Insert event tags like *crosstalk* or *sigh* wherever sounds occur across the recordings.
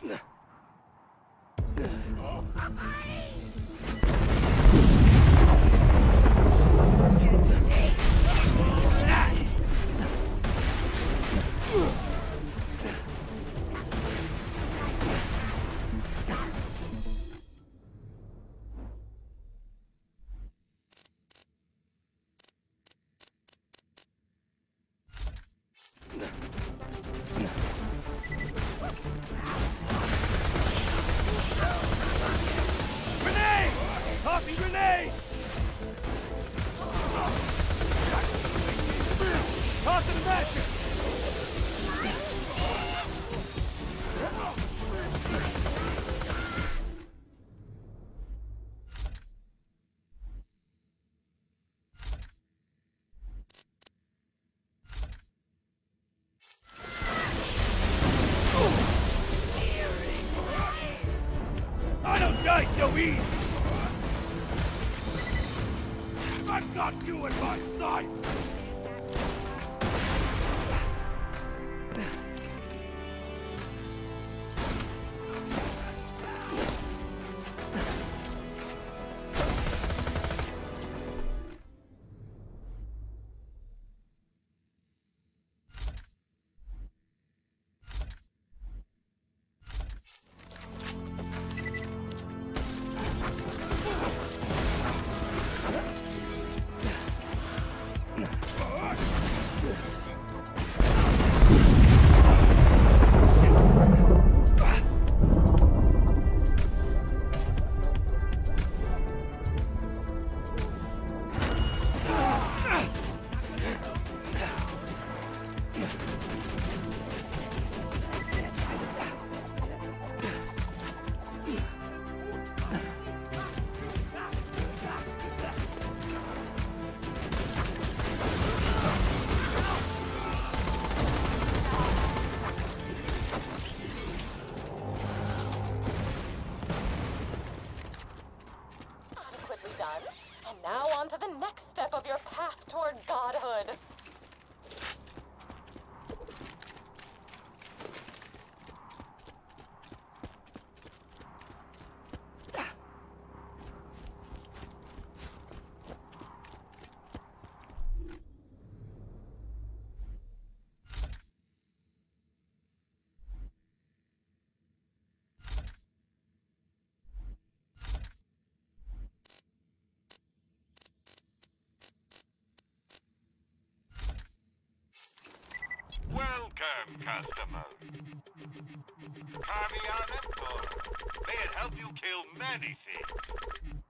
Oh. I've got you in my sight! Welcome, customer. Caviar May it help you kill many things.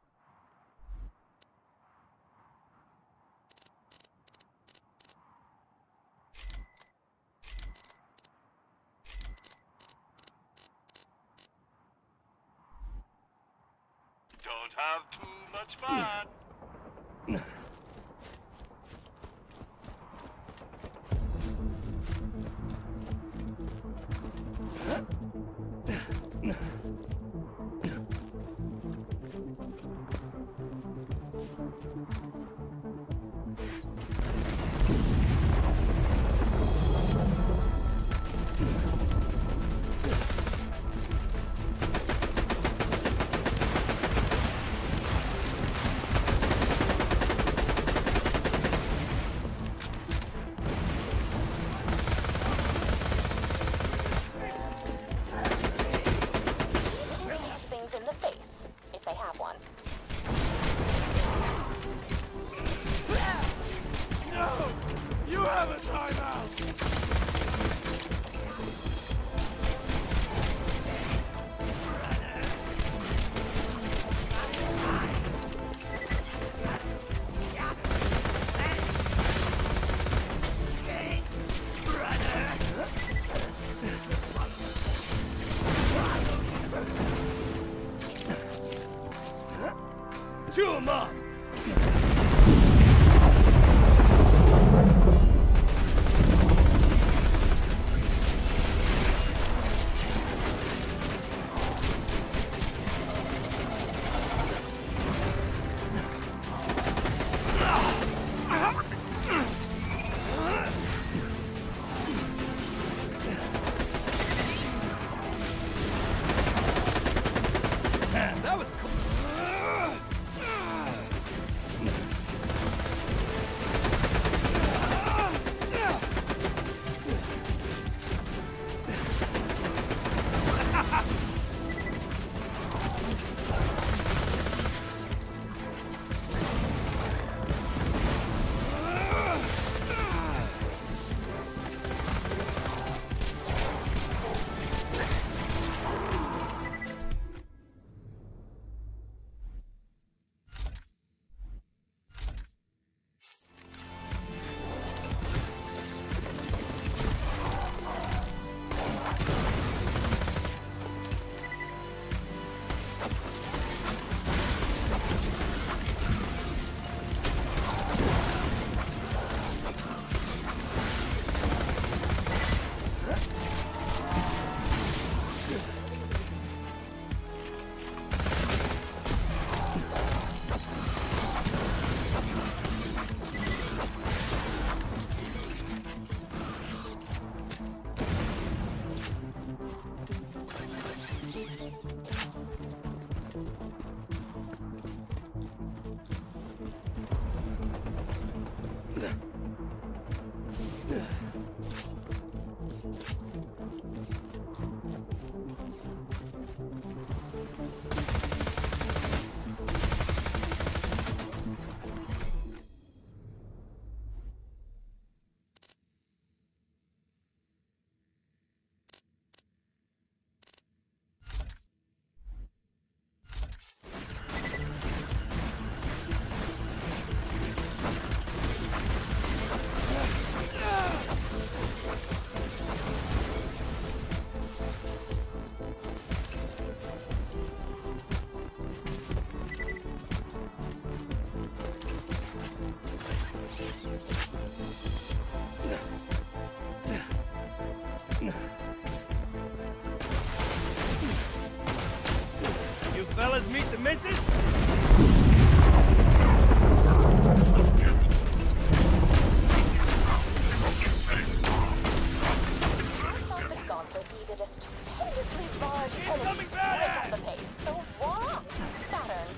Chew 'em up! You fellas meet the missus? I thought the gauntlet needed a stupendously large enemy to break up the pace, so voila! Saturn,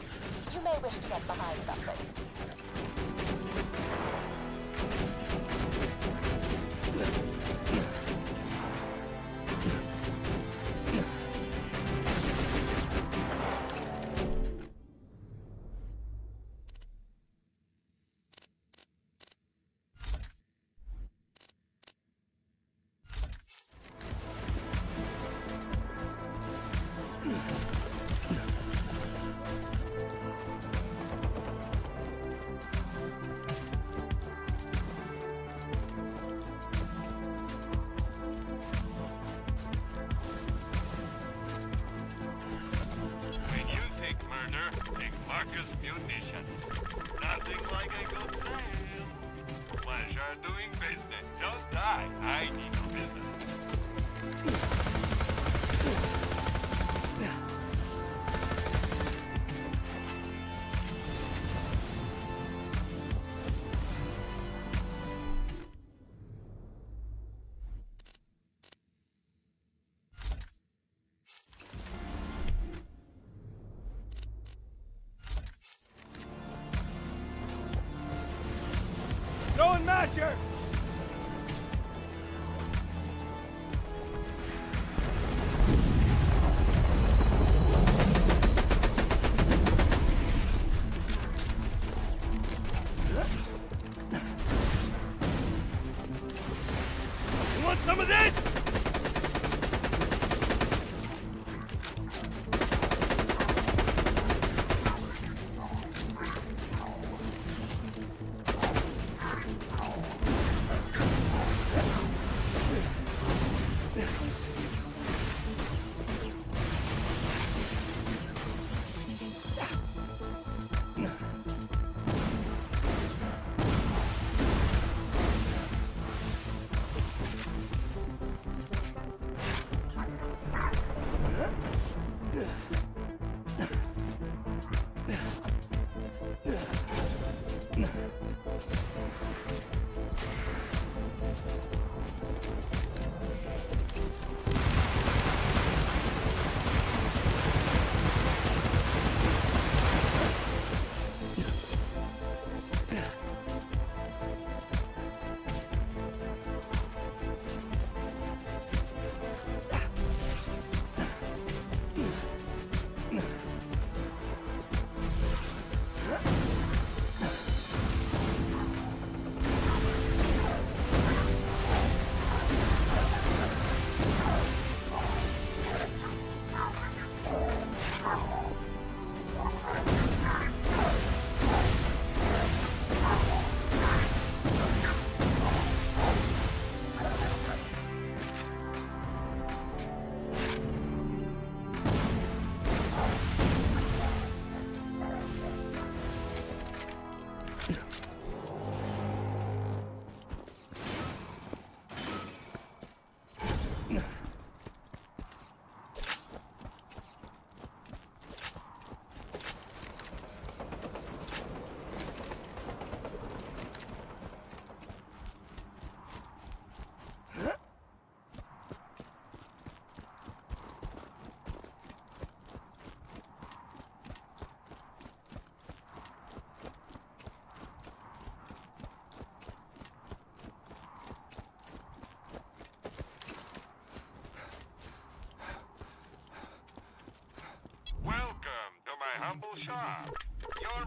you may wish to get behind something. Marcus Nothing like a good sale. Pleasure doing business. Don't die. I need your business.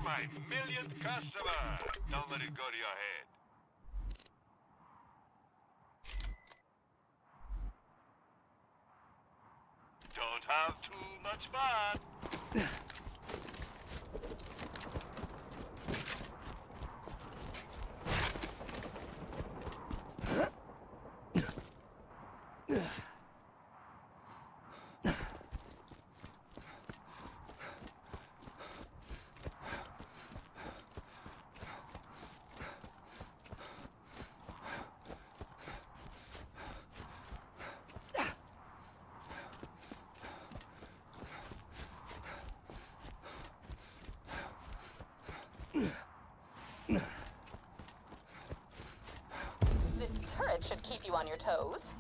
My millionth customer. Don't let it go to your head. Don't have too much fun. *laughs* keep you on your toes.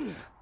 Ugh!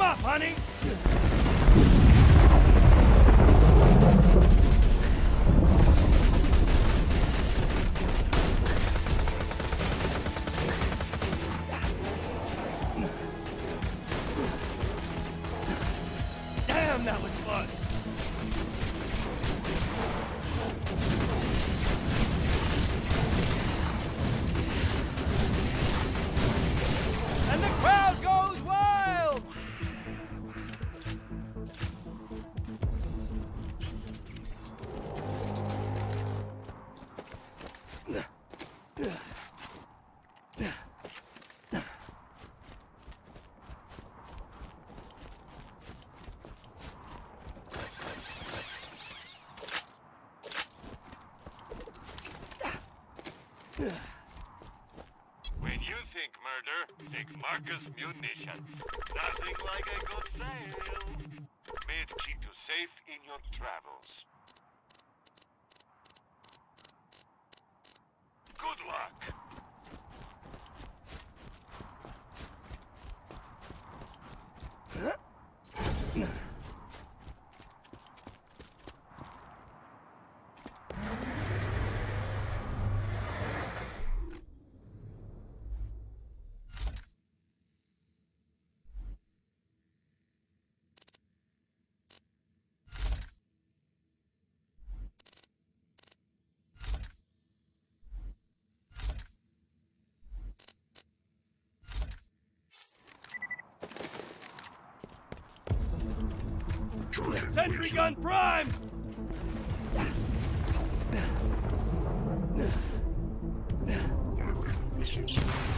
Up, honey! When you think murder, think Marcus Munitions. Nothing like a good sale. May it keep you safe in your travels. Good luck. Sentry gun prime! Grenade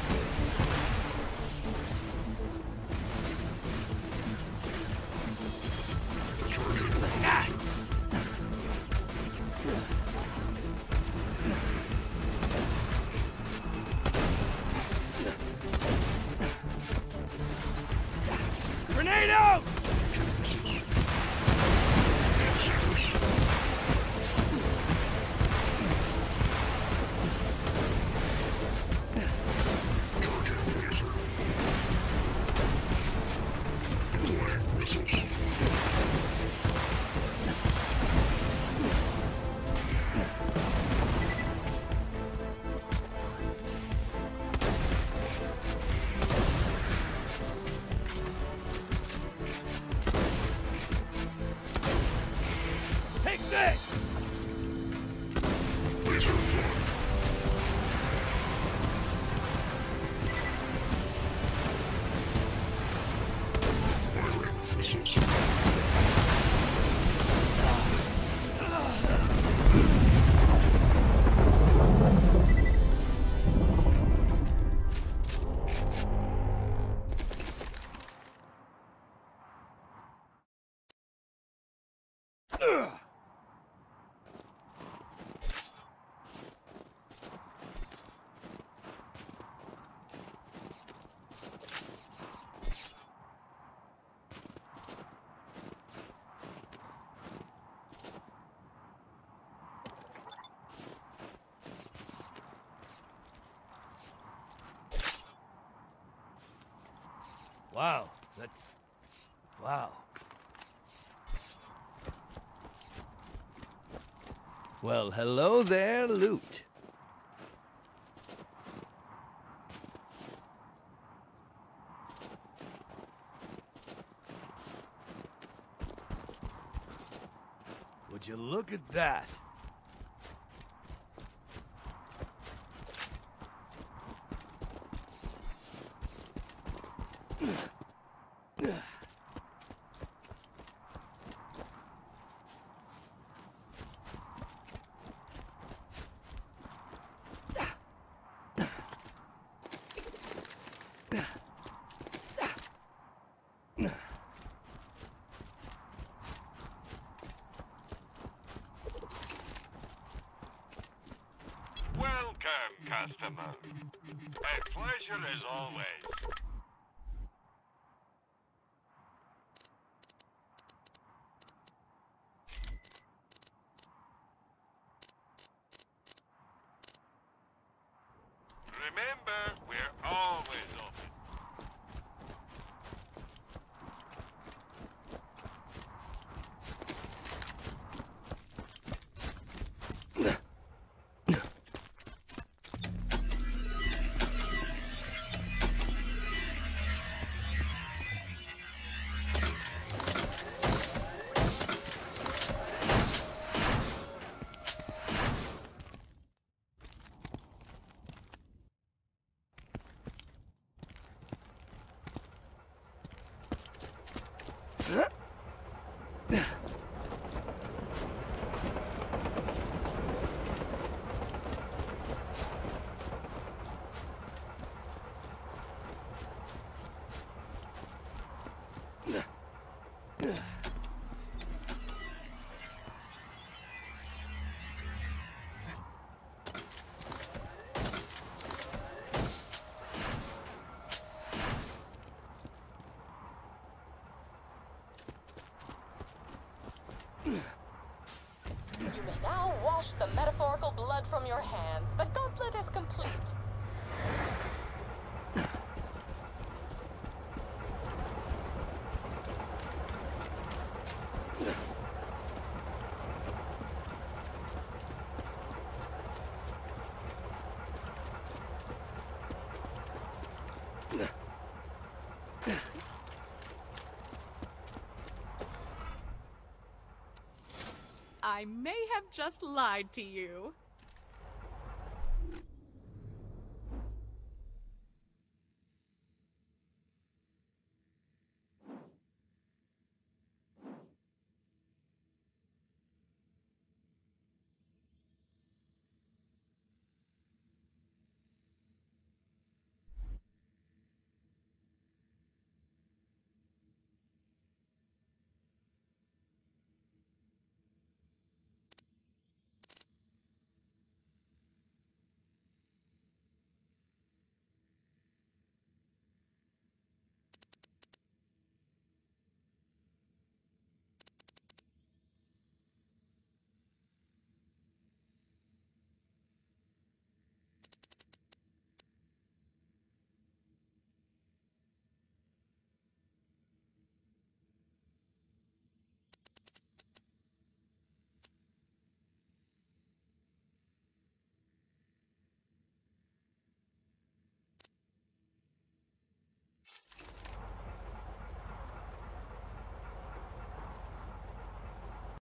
Wow, that's... Wow. Well, hello there, loot. Would you look at that? Customer. A pleasure as always. The metaphorical blood from your hands. The gauntlet is complete. I may have just lied to you.